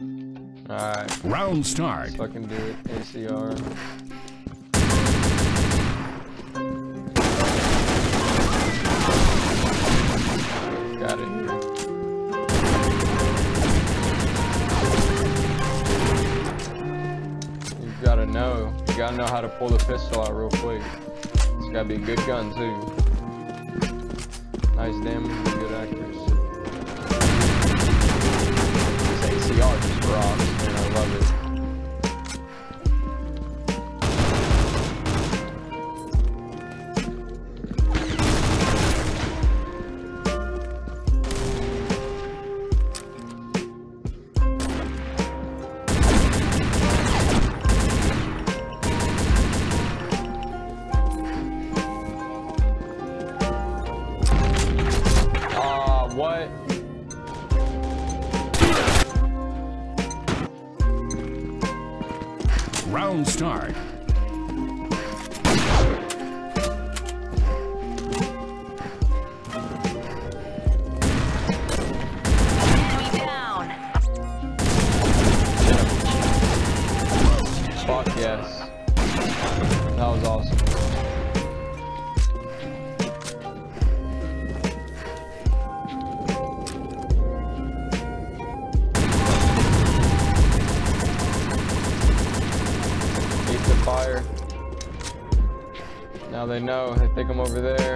Alright. Round start. Fucking do it. ACR. Got it. You gotta know. You gotta know how to pull the pistol out real quick. It's gotta be a good gun too. Nice damage, ACR and I love it.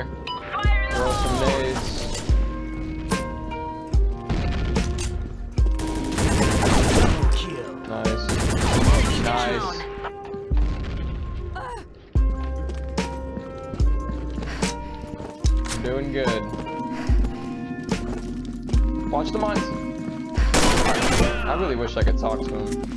There. Some. Nice. Nice. Doing good. Watch the mines. I really wish I could talk to him.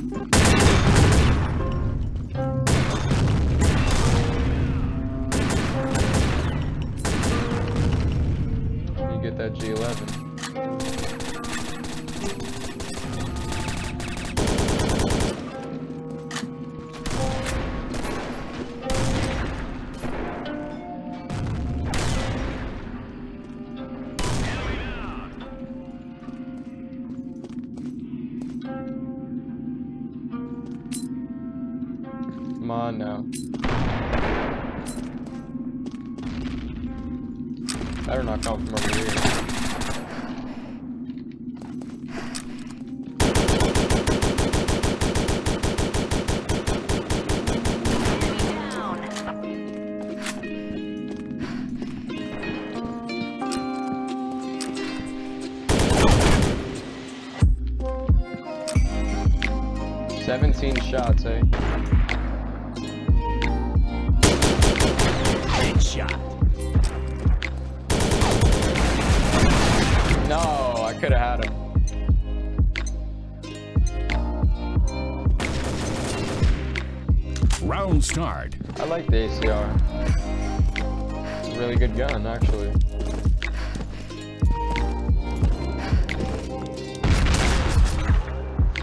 That G11. Come on now. Better not come from over here. Round start. I like the ACR. It's a really good gun, actually.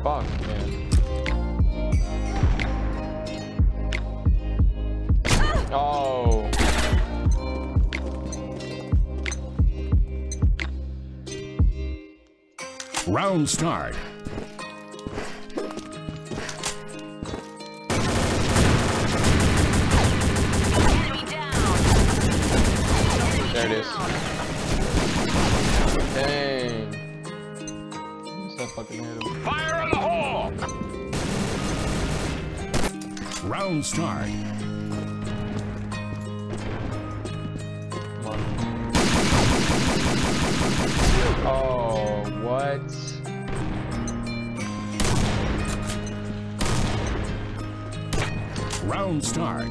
Fuck, man. Oh. Round start. There it is. Dang. Must fucking hit him. Fire in the hole. Round start. Oh, what? Round start.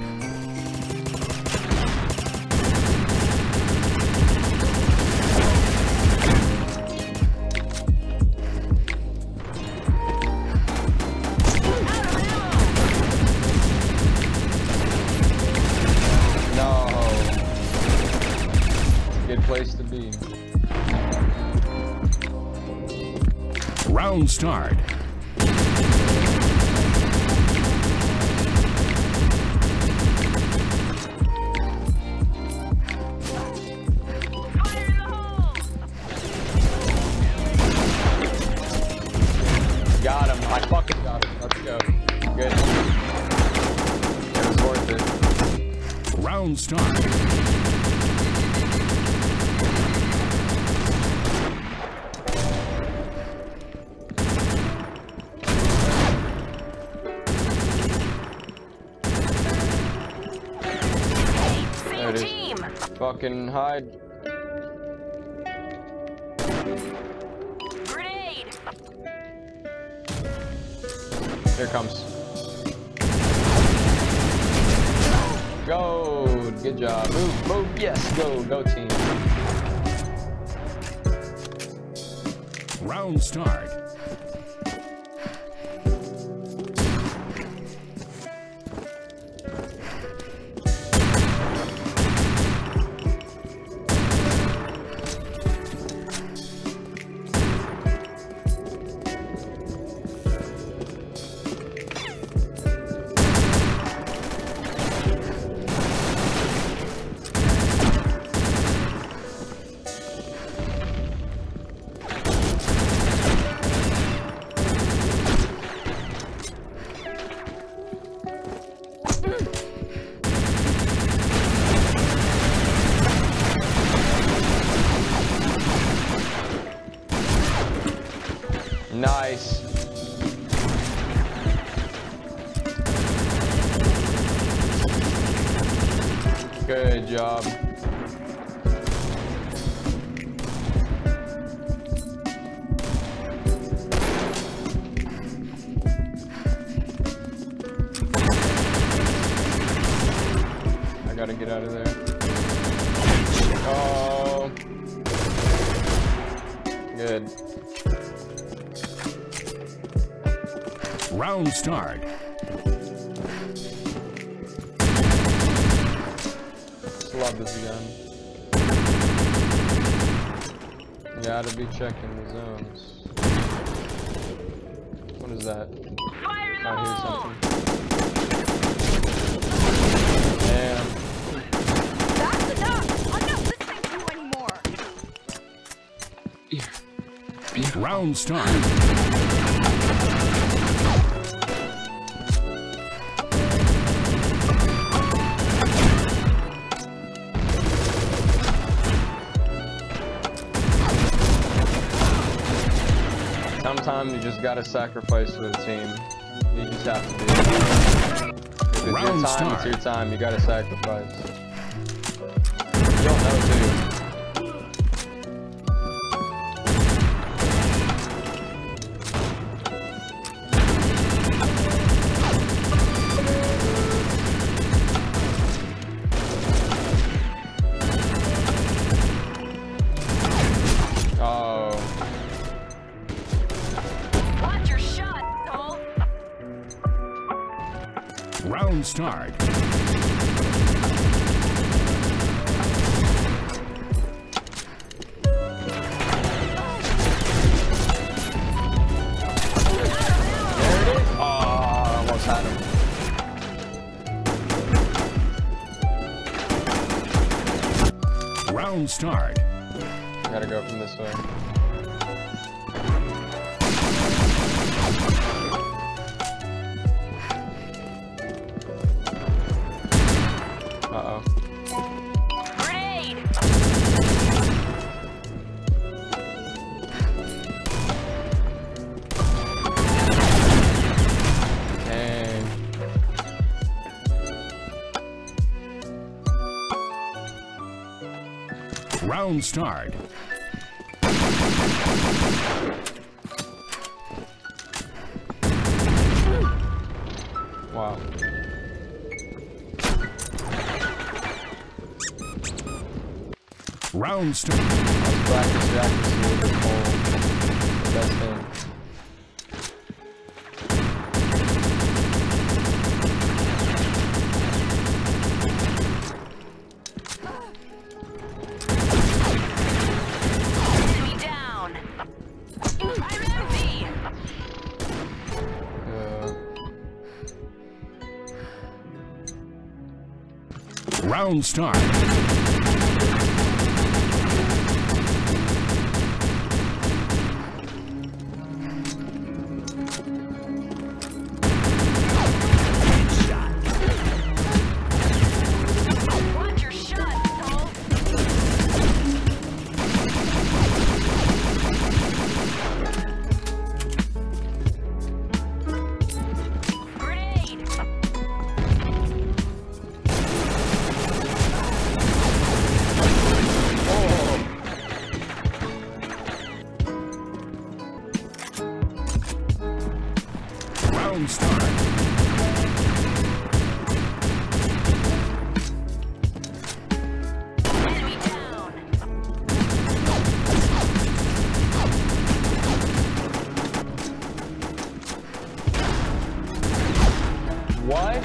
Start. Fire in the hole. Got him. I fucking got it. Let's go. Good. It was worth it. Round start. Fucking hide. Grenade. Here comes. Go. Good job. Move, move. Yes, go, go team. Round start. Job. I gotta get out of there. Oh. Good. Round start. Just love this gun. Gotta be checking the zones. What is that? Fire in the I hear something. Damn. That's enough! I'm not listening to you anymore! Round start. Sometimes you just gotta sacrifice for the team. You just have to do it. If it's Round your time, start. it's your time. You gotta sacrifice. You don't know, Round start. Round start. Gotta go from this way. Round start. Wow. Round start. Round start. What?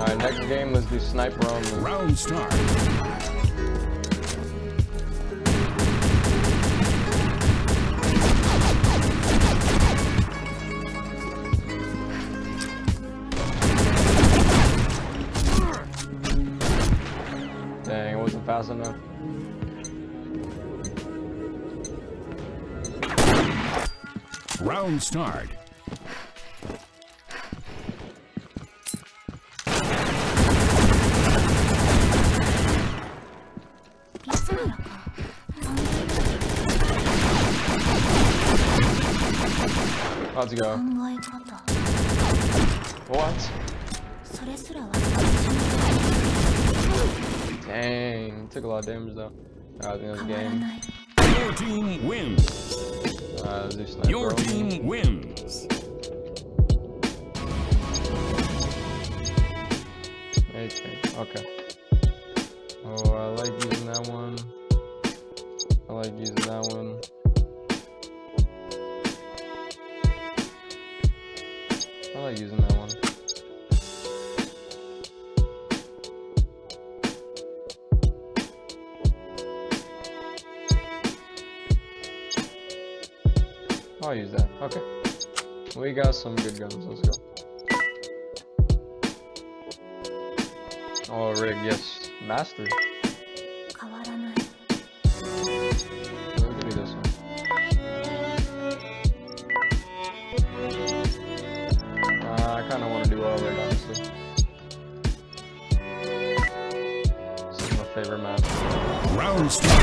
Alright, next game, let's do sniper only. Round start. Dang, it wasn't fast enough. Round start. How'd you go? What? Dang, took a lot of damage though. I think it was game. Your team wins. Sniper Your team wins. Okay, okay. Oh, I like using that one. I like using that one. Got some good guns. Let's go. Oh, rig, yes. Master. 変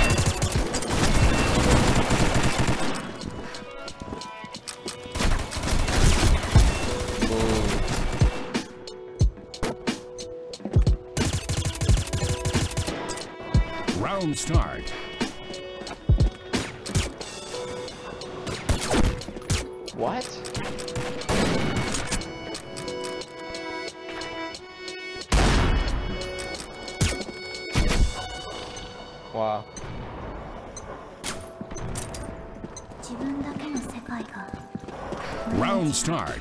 Round start.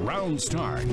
Round start.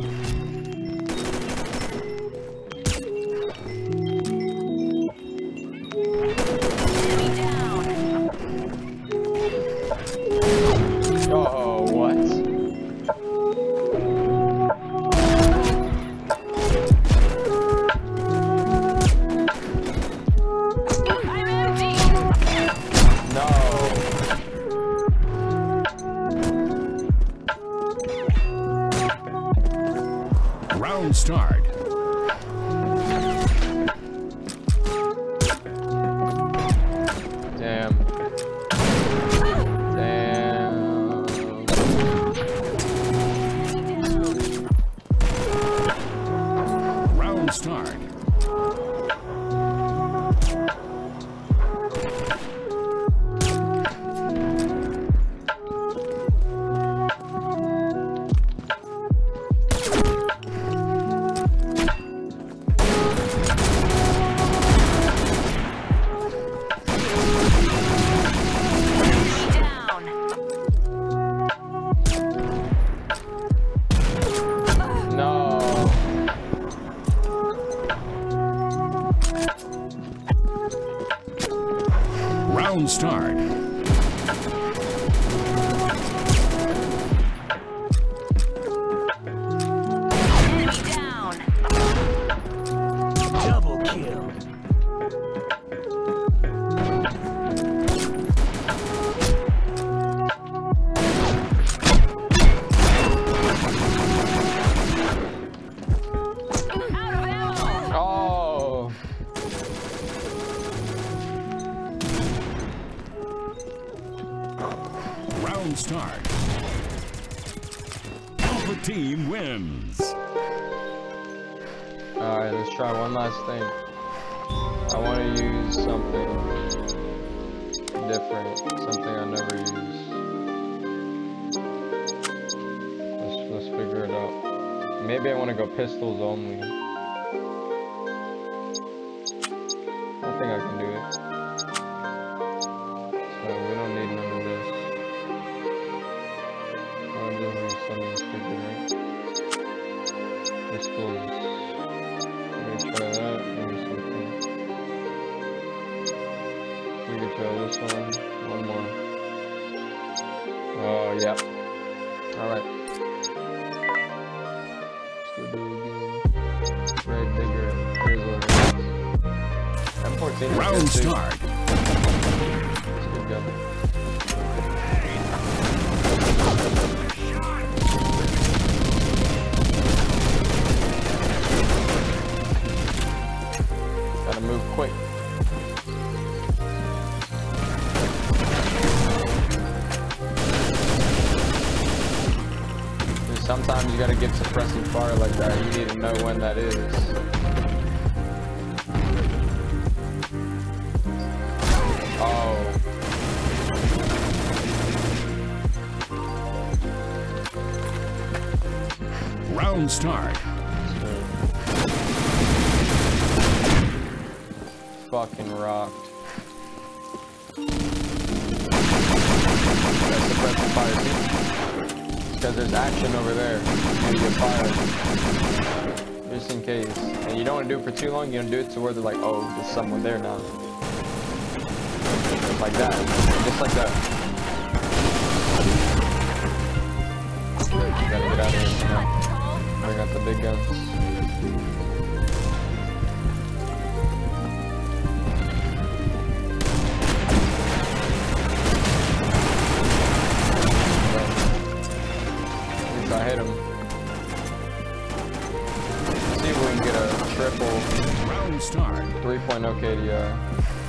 Right. One last thing. I want to use something different, something I never use. Let's let's figure it out. Maybe I want to go pistols only. I think I can do it. So we don't need none of this. I'll just something stupid, right? Pistols. This one. One more. Oh, yeah. Alright. Let's do it again. Red. M14 Round start. Gotta get suppressing fire like that. You need to know when that is. Oh. Round start. Fucking rocked. Because there's action over there. You get fired. Just in case. And you don't want to do it for too long, you don't do it to where they're like, oh, there's someone there now. Like that. Just like that. You gotta get out of here. Bring out the big guns. 3.0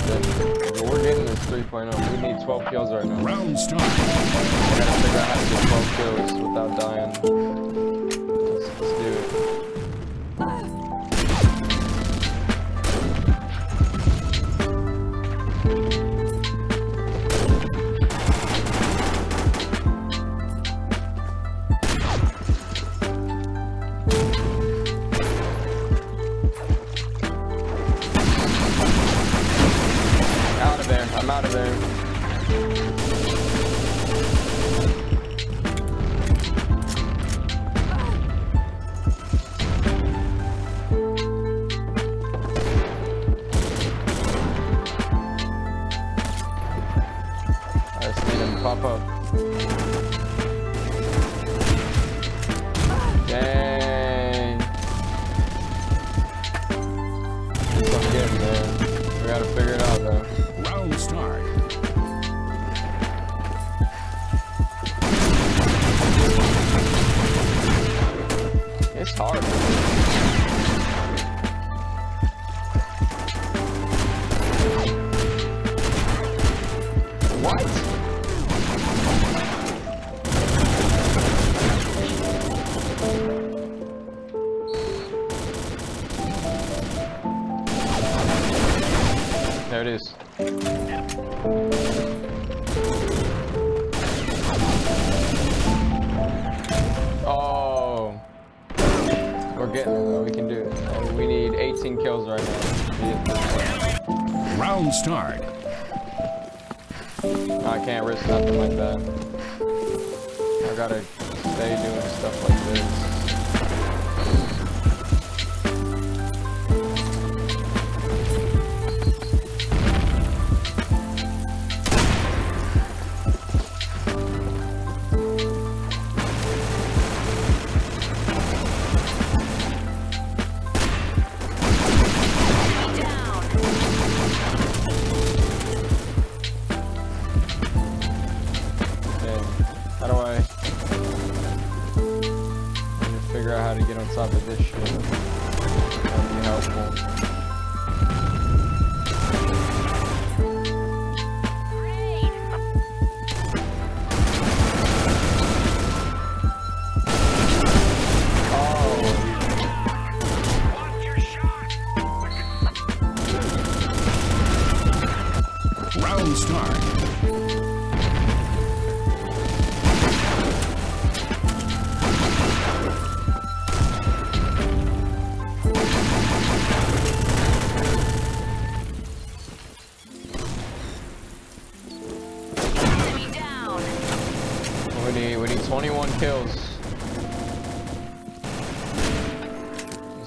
something. We're getting this 3.0. We need 12 kills right now. Round start. I gotta figure out how to get 12 kills without dying. Tampa. Oh. We're getting there though, we can do it. We need 18 kills right now. Round start. I can't risk nothing like that. I gotta stay doing stuff like this. Out how to get on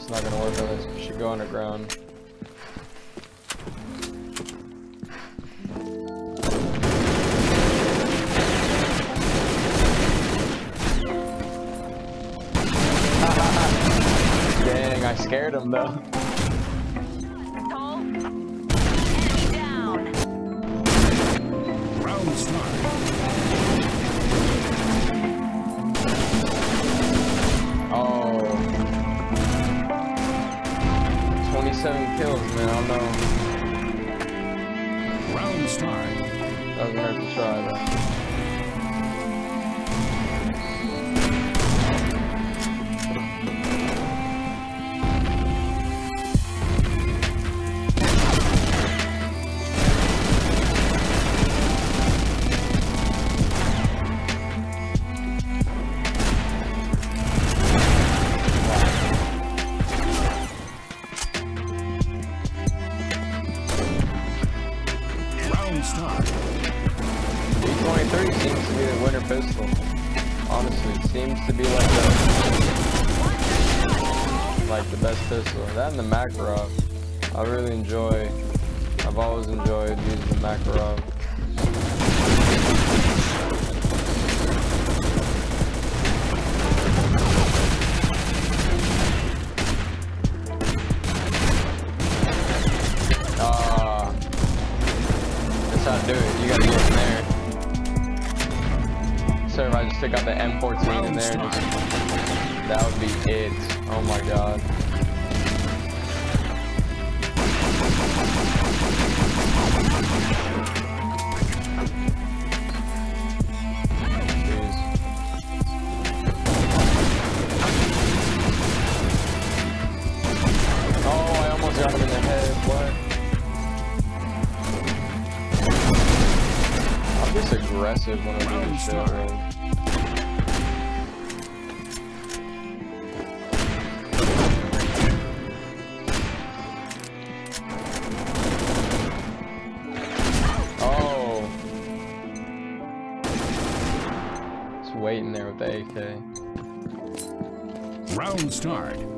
It's not gonna work on this. We should go underground. Dang, I scared him though. 27 kills, man. I don't know. Round start. Doesn't hurt to try, though. That and the Makarov. I really enjoy. I've always enjoyed using the Makarov. Ah, that's how to do it. You gotta get in there. So I just took out the M14 in there, that would be it. Oh my god. Aggressive when I do this shit, man. Round start.